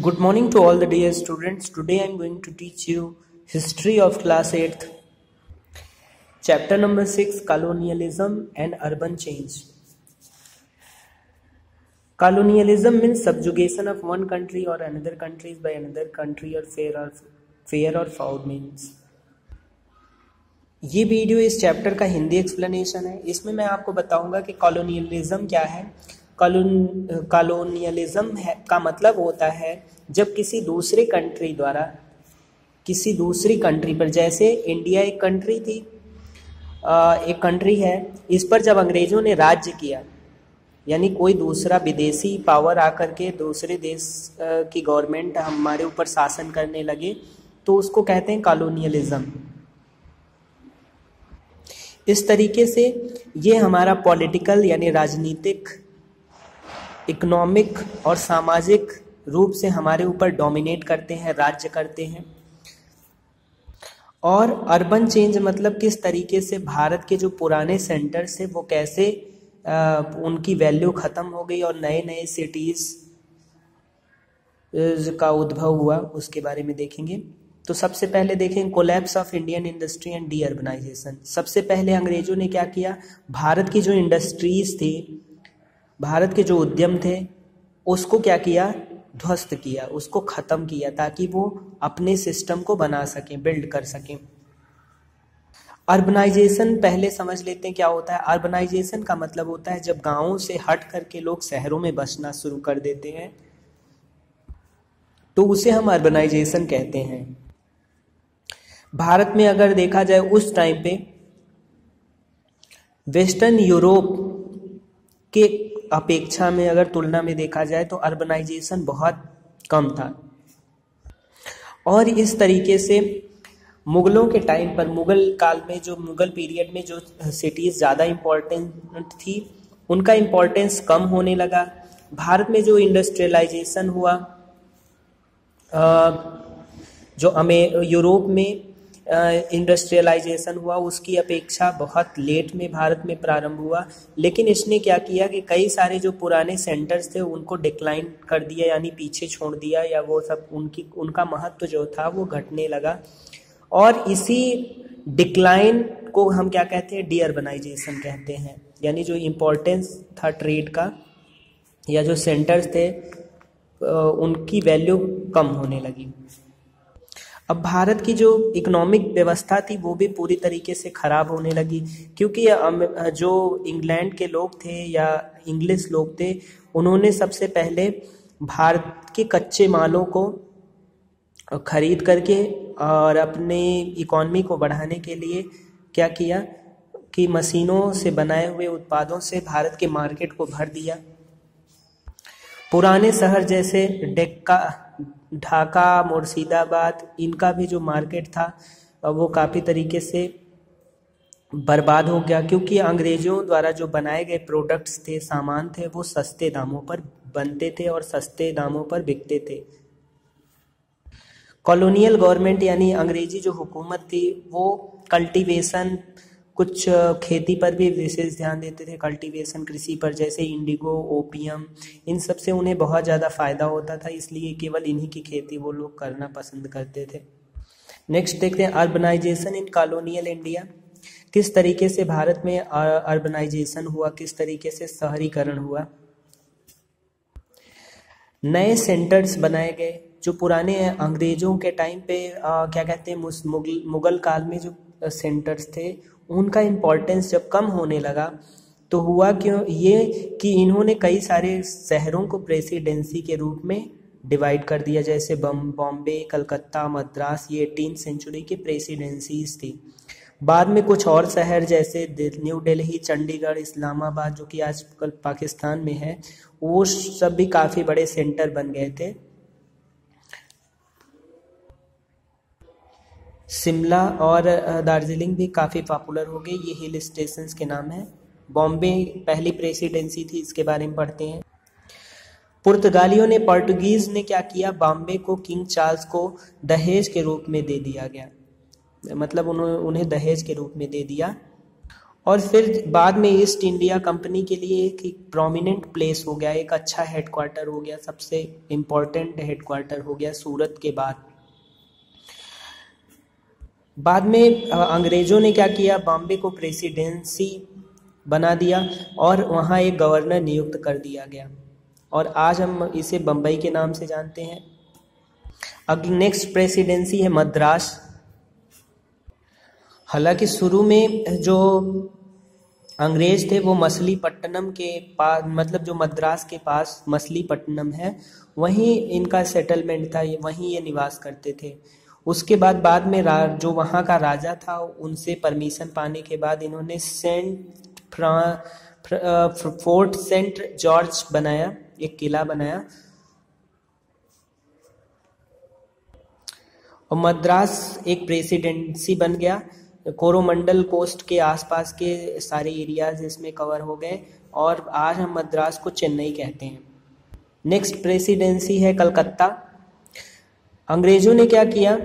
Good morning to all the dear students. Today I am going to teach you history of class 8th. Chapter number 6 Colonialism and Urban Change. Colonialism means subjugation of one country or another countries by another country or fair or fair or foul means. ये video इस chapter का Hindi explanation है इसमें मैं आपको बताऊँगा कि colonialism क्या है कॉलोनियलिज्म है, का मतलब होता है जब किसी दूसरे कंट्री द्वारा, किसी दूसरी कंट्री पर, जैसे इंडिया एक कंट्री थी एक कंट्री है, इस पर जब अंग्रेज़ों ने राज्य किया, यानी कोई दूसरा विदेशी पावर आकर के दूसरे देश की गवर्नमेंट हमारे ऊपर शासन करने लगे तो उसको कहते हैं कॉलोनियलिज्म इस तरीके से ये हमारा पॉलिटिकल यानी राजनीतिक इकोनॉमिक और सामाजिक रूप से हमारे ऊपर डोमिनेट करते हैं राज्य करते हैं। और अर्बन चेंज मतलब किस तरीके से भारत के जो पुराने सेंटर्स थे वो कैसे आ, उनकी वैल्यू ख़त्म हो गई और नए नए सिटीज़ का उद्भव हुआ उसके बारे में देखेंगे। तो सबसे पहले देखें collapse of Indian industry and de urbanisation सबसे पहले अंग्रेज़ों ने क्या किया? भारत की जो इंडस्ट्रीज़ थी भारत के जो उद्यम थे, उसको क्या किया? ध्वस्त किया, उसको ख़त्म किया, ताकि वो अपने सिस्टम को बना सकें बिल्ड कर सकें। अर्बनाइजेशन पहले समझ लेते हैं क्या होता है। अर्बनाइजेशन का मतलब होता है जब गाँवों से हट करके लोग शहरों में बसना शुरू कर देते हैं। तो उसे हम अर्बनाइजेशन कहते हैं। भारत में अगर देखा जाए उस टाइम पे वेस्टर्न यूरोप के अपेक्षा में अगर तुलना में देखा जाए तो अर्बनाइजेशन बहुत कम था। और इस तरीके से मुगलों के टाइम पर, मुगल काल में जो, मुगल पीरियड में जो सिटीज़ ज़्यादा इम्पोर्टेंट थी, उनका इम्पोर्टेंस कम होने लगा। भारत में जो इंडस्ट्रियलाइजेशन हुआ जो हमें यूरोप में इंडस्ट्रियलाइजेशन हुआ, उसकी अपेक्षा बहुत लेट में भारत में प्रारंभ हुआ। लेकिन इसने क्या किया कि कई सारे जो पुराने सेंटर्स थे, उनको डिक्लाइन कर दिया, यानी पीछे छोड़ दिया, या वो सब उनकी, उनका महत्व जो था, वो घटने लगा। और इसी डिक्लाइन को हम क्या कहते हैं? डी अर्बनाइजेशन कहते हैं। यानी जो इम्पोर्टेंस था ट्रेड का, या जो सेंटर्स थे उनकी वैल्यू कम होने लगी। अब भारत की जो इकोनॉमिक व्यवस्था थी, वो भी पूरी तरीके से ख़राब होने लगी। क्योंकि जो इंग्लैंड के लोग थे या इंग्लिश लोग थे, उन्होंने सबसे पहले भारत के कच्चे मालों को खरीद करके और अपने इकॉनमी को बढ़ाने के लिए क्या किया कि मशीनों से बनाए हुए उत्पादों से भारत के मार्केट को भर दिया। पुराने शहर जैसे डेक्का ढाका, मुर्शिदाबाद, इनका भी जो मार्केट था वो काफ़ी तरीके से बर्बाद हो गया, क्योंकि अंग्रेज़ों द्वारा जो बनाए गए प्रोडक्ट्स थे, सामान थे, वो सस्ते दामों पर बनते थे और सस्ते दामों पर बिकते थे। कॉलोनियल गवर्नमेंट यानी अंग्रेज़ी जो हुकूमत थी, वो कल्टीवेशन कुछ खेती पर भी विशेष ध्यान देते थे कल्टीवेशन कृषि पर जैसे इंडिगो ओपियम इन सबसे उन्हें बहुत ज़्यादा फ़ायदा होता था इसलिए केवल इन्हीं की खेती वो लोग करना पसंद करते थे। नेक्स्ट देखते हैं अर्बनाइजेशन इन कॉलोनियल इंडिया किस तरीके से भारत में अर्बनाइजेशन हुआ किस तरीके से शहरीकरण हुआ? नए सेंटर्स बनाए गए जो पुराने अंग्रेज़ों के टाइम पे आ, क्या कहते हैं मुगल मुगल काल में जो सेंटर्स थे उनका इम्पोर्टेंस जब कम होने लगा तो हुआ क्यों? ये कि इन्होंने कई सारे शहरों को प्रेसिडेंसी के रूप में डिवाइड कर दिया, जैसे बम, बॉम्बे, कलकत्ता, मद्रास, ये एटीन सेंचुरी की प्रेसिडेंसीज थी। बाद में कुछ और शहर जैसे न्यू दिल्ली चंडीगढ़, इस्लामाबाद, जो कि आजकल पाकिस्तान में है, वो सब भी काफ़ी बड़े सेंटर बन गए थे। शिमला और दार्जिलिंग भी काफ़ी पॉपुलर हो गई। ये हिल स्टेशन के नाम है। बॉम्बे पहली प्रेसिडेंसी थी, इसके बारे में पढ़ते हैं। पुर्तगालियों ने पोर्टुगीज ने क्या किया? बॉम्बे को किंग चार्ल्स को दहेज के रूप में दे दिया गया। मतलब उन्होंने उन्हें दहेज के रूप में दे दिया। और फिर बाद में ईस्ट इंडिया कंपनी के लिए एक प्रोमिनेंट प्लेस हो गया। एक अच्छा हेडक्वार्टर हो गया। सबसे इम्पोर्टेंट हेडक्वार्टर हो गया सूरत के बाद। बाद में अंग्रेज़ों ने क्या किया? बॉम्बे को प्रेसिडेंसी बना दिया और वहाँ एक गवर्नर नियुक्त कर दिया गया। और आज हम इसे बम्बई के नाम से जानते हैं। अब नेक्स्ट प्रेसिडेंसी है मद्रास। हालाँकि शुरू में जो अंग्रेज़ थे, वो मछलीपट्टनम के पास मतलब जो मद्रास के पास मछलीपट्टनम है, वहीं इनका सेटलमेंट था वहीं ये निवास करते थे। उसके बाद बाद में जो वहाँ का राजा था, उनसे परमिशन पाने के बाद इन्होंने सेंट फ्रा फोर्ट सेंट जॉर्ज बनाया, एक किला बनाया। और मद्रास एक प्रेसिडेंसी बन गया। कोरोमंडल कोस्ट के आसपास के सारे एरियाज़ इसमें कवर हो गए और आज हम मद्रास को चेन्नई कहते हैं। नेक्स्ट प्रेसिडेंसी है कलकत्ता। अंग्रेज़ों ने क्या किया?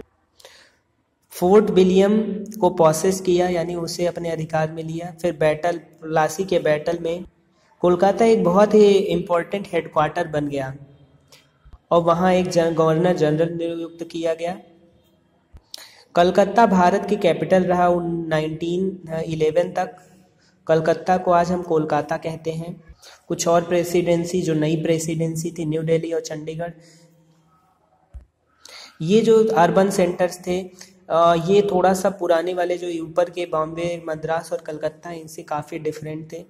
फोर्ट विलियम को प्रोसेस किया, यानी उसे अपने अधिकार में लिया। फिर बैटल प्लासी के बैटल में कोलकाता एक बहुत ही इम्पोर्टेंट हेडक्वार्टर बन गया। और वहाँ एक जन गवर्नर जनरल नियुक्त किया गया। कलकत्ता भारत की कैपिटल रहा नाइनटीन इलेवन तक। कलकत्ता को आज हम कोलकाता कहते हैं। कुछ और प्रेसिडेंसी जो नई प्रेसिडेंसी थी न्यू दिल्ली और चंडीगढ़। ये जो अर्बन सेंटर्स थे ये थोड़ा सा पुराने वाले जो ऊपर के बॉम्बे, मद्रास और कलकत्ता, इनसे काफ़ी डिफरेंट थे।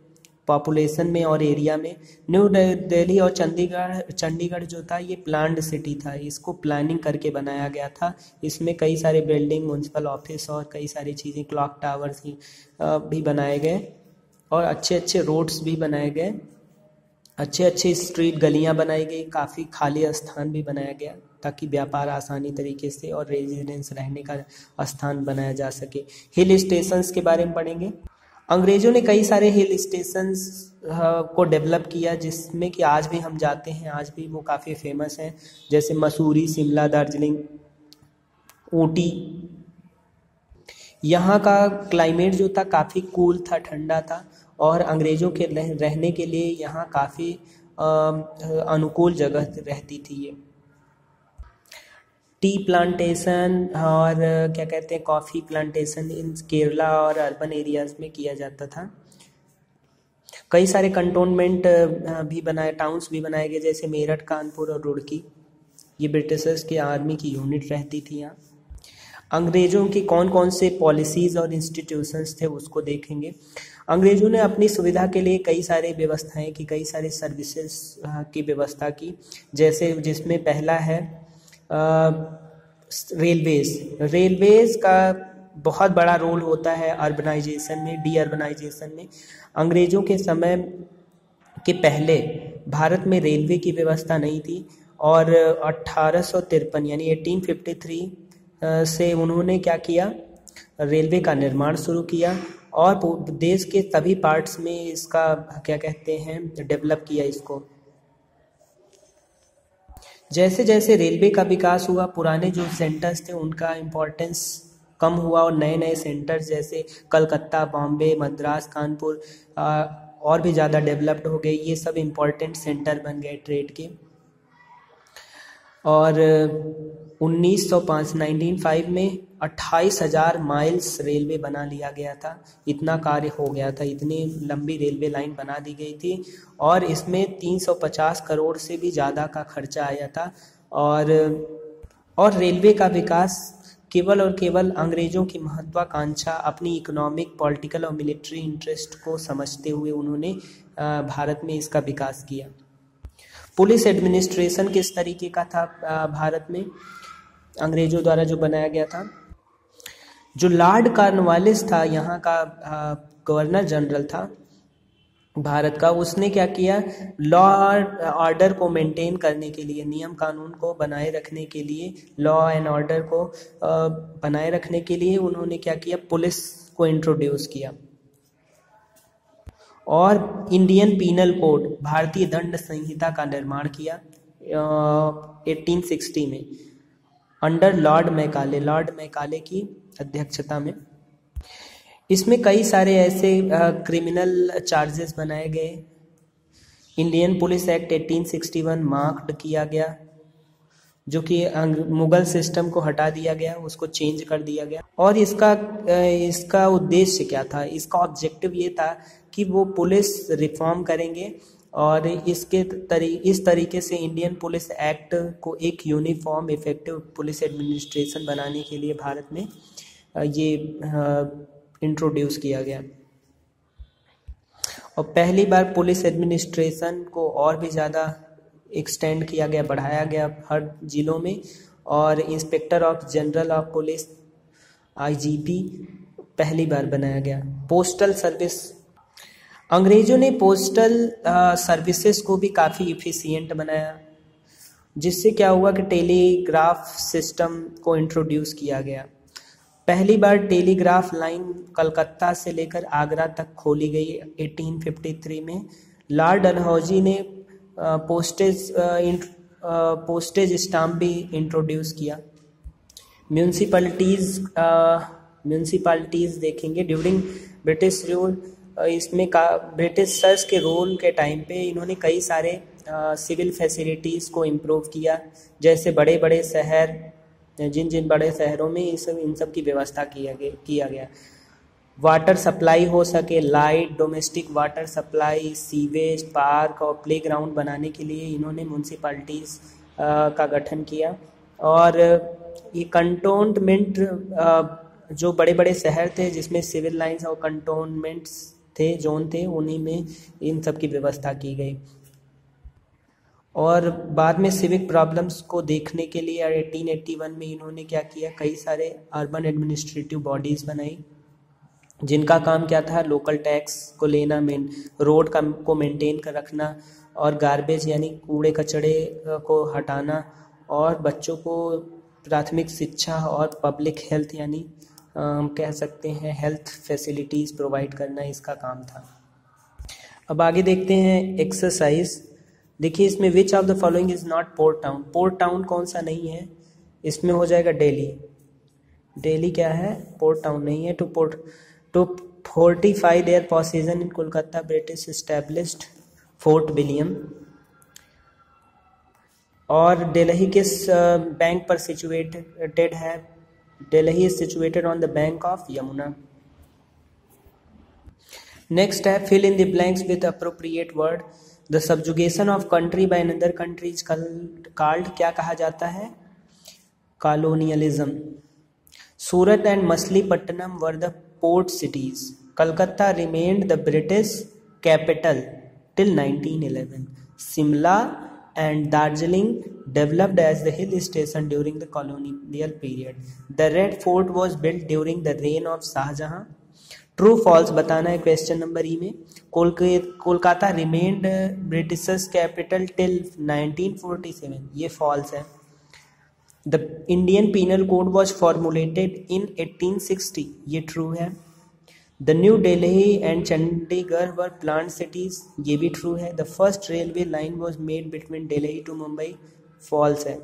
पॉपुलेशन में और एरिया में। न्यू दिल्ली और चंडीगढ़ चंडीगढ़ जो था, ये प्लान्ड सिटी था। इसको प्लानिंग करके बनाया गया था। इसमें कई सारे बिल्डिंग म्यूनसिपल ऑफ़िस और कई सारी चीज़ें क्लॉक टावर्स भी बनाए गए। और अच्छे अच्छे रोड्स भी बनाए गए। अच्छे अच्छे स्ट्रीट गलियाँ बनाई गई। काफ़ी खाली स्थान भी बनाया गया। ताकि व्यापार आसानी तरीके से और रेजिडेंस रहने का स्थान बनाया जा सके। हिल स्टेशंस के बारे में पढ़ेंगे। अंग्रेज़ों ने कई सारे हिल स्टेशंस को डेवलप किया, जिसमें कि आज भी हम जाते हैं, आज भी वो काफ़ी फ़ेमस हैं। जैसे मसूरी, शिमला, दार्जिलिंग, ऊटी। यहाँ का क्लाइमेट जो था, काफ़ी कूल था, ठंडा था और अंग्रेज़ों के रहने के लिए यहाँ काफ़ी अनुकूल जगह रहती थी ये। टी प्लांटेशन और क्या कहते हैं, कॉफ़ी प्लांटेशन इन केरला और अर्बन एरियाज़ में किया जाता था। कई सारे कंटोनमेंट भी बनाए, टाउन्स भी बनाए गए, जैसे मेरठ, कानपुर और रुड़की। ये ब्रिटिशर्स के आर्मी की यूनिट रहती थी यहाँ। अंग्रेज़ों की कौन कौन से पॉलिसीज़ और इंस्टीट्यूशंस थे, उसको देखेंगे। अंग्रेज़ों ने अपनी सुविधा के लिए कई सारे व्यवस्थाएँ की, कई सारे सर्विसेज़ की व्यवस्था की। जैसे, जिसमें पहला है रेलवेज रेलवेज का बहुत बड़ा रोल होता है अर्बनाइजेशन में डी अर्बनाइजेशन में। अंग्रेज़ों के समय के पहले भारत में रेलवे की व्यवस्था नहीं थी और अट्ठारह यानी 1853 से उन्होंने क्या किया? रेलवे का निर्माण शुरू किया और देश के सभी पार्ट्स में इसका, क्या कहते हैं डेवलप किया इसको। जैसे जैसे रेलवे का विकास हुआ, पुराने जो सेंटर्स थे, उनका इम्पोर्टेंस कम हुआ और नए नए सेंटर्स जैसे कलकत्ता, बॉम्बे, मद्रास, कानपुर और भी ज़्यादा डेवलप्ड हो गए। ये सब इम्पोर्टेंट सेंटर बन गए ट्रेड के। और 1905 1905 में अट्ठाईस हज़ार माइल्स रेलवे बना लिया गया था। इतना कार्य हो गया था। इतनी लंबी रेलवे लाइन बना दी गई थी और इसमें 350 करोड़ से भी ज़्यादा का खर्चा आया था और और रेलवे का विकास केवल और केवल अंग्रेज़ों की महत्वाकांक्षा, अपनी इकोनॉमिक, पॉलिटिकल और मिलिट्री इंटरेस्ट को समझते हुए उन्होंने भारत में इसका विकास किया। पुलिस एडमिनिस्ट्रेशन किस तरीके का था भारत में? अंग्रेज़ों द्वारा जो बनाया गया था। जो लॉर्ड कार्नवालिस था, यहाँ का गवर्नर जनरल था भारत का, उसने क्या किया? लॉ ऑर्डर को मेंटेन करने के लिए, नियम कानून को बनाए रखने के लिए, लॉ एंड ऑर्डर को बनाए रखने के लिए उन्होंने क्या किया? पुलिस को इंट्रोड्यूस किया। और इंडियन पीनल कोड भारतीय दंड संहिता का निर्माण किया एटीन सिक्सटी में। Under Lord Macaulay Lord Macaulay की अध्यक्षता में। इसमें कई सारे ऐसे क्रिमिनल चार्जेस बनाए गए। इंडियन पुलिस एक्ट 1861 मार्क्ड किया गया, जो कि मुगल सिस्टम को हटा दिया गया, उसको चेंज कर दिया गया। और इसका इसका उद्देश्य क्या था? इसका ऑब्जेक्टिव ये था कि वो पुलिस रिफॉर्म करेंगे और इसके तरी, इस तरीके से इंडियन पुलिस एक्ट को एक यूनिफॉर्म इफ़ेक्टिव पुलिस एडमिनिस्ट्रेशन बनाने के लिए भारत में ये इंट्रोड्यूस किया गया। और पहली बार पुलिस एडमिनिस्ट्रेशन को और भी ज़्यादा एक्सटेंड किया गया, बढ़ाया गया हर ज़िलों में। और inspector of general of police IGP पहली बार बनाया गया। पोस्टल सर्विस अंग्रेज़ों ने पोस्टल सर्विसेज़ को भी काफ़ी इफ़िशियंट बनाया, जिससे क्या हुआ कि टेलीग्राफ सिस्टम को इंट्रोड्यूस किया गया। पहली बार टेलीग्राफ लाइन कलकत्ता से लेकर आगरा तक खोली गई 1853 में। लॉर्ड डलहौजी ने पोस्टेज पोस्टेज स्टाम्प भी इंट्रोड्यूस किया। म्यूनसिपलिटीज़ म्यूनसिपलिटीज़ देखेंगे। ड्यूरिंग ब्रिटिश रूल इसमें का, ब्रिटिश सर्स के रोल के टाइम पे इन्होंने कई सारे सिविल फैसिलिटीज़ को इम्प्रूव किया। जैसे बड़े बड़े शहर जिन जिन बड़े शहरों में इस, इन सब की व्यवस्था किया गया किया गया। वाटर सप्लाई हो सके light domestic water supply sewage park और प्ले ग्राउंड बनाने के लिए इन्होंने म्यूनसिपाल्टीज़ का गठन किया। और ये कंटोनमेंट जो बड़े बड़े शहर थे जिसमें सिविल लाइन्स और कंटोनमेंट्स थे, जोन थे, उन्हीं में इन सब की व्यवस्था की गई। और बाद में सिविक प्रॉब्लम्स को देखने के लिए एटीन एट्टी वन में इन्होंने क्या किया, कई सारे अर्बन एडमिनिस्ट्रेटिव बॉडीज़ बनाई, जिनका काम क्या था लोकल टैक्स को लेना मेन रोड का, को मेंटेन कर रखना और गार्बेज यानी कूड़े कचड़े को हटाना और बच्चों को प्राथमिक शिक्षा और पब्लिक हेल्थ यानी हम कह सकते हैं हेल्थ फैसिलिटीज़ प्रोवाइड करना इसका काम था। अब आगे देखते हैं एक्सरसाइज देखिए, इसमें which of the following is not port town port town कौन सा नहीं है? इसमें हो जाएगा डेली डेली क्या है? पोर्ट टाउन नहीं है। Two port to fortify their position in Kolkata British established Fort William और दिल्ली किस बैंक पर सिचुएटेड है? Delhi is situated on the bank of Yamuna next है fill in the blanks with appropriate word the subjugation of country by another country is called क्या कहा जाता है? Colonialism Surat and Machilipatnam were the port cities Calcutta remained the British capital till 1911 Shimla and Darjeeling developed as the hill station during the colonial period. The Red Fort was built during the reign of Shah true false बताना है question number E में। Kolkata remained British capital till 1947 ये false है। The Indian penal code was formulated in 1860 ये true है। The new Delhi and Chandigarh were planned cities ये भी true है। The first railway line was made between Delhi to Mumbai false है।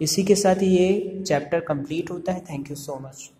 इसी के साथ ये चैप्टर कंप्लीट होता है। Thank you so much.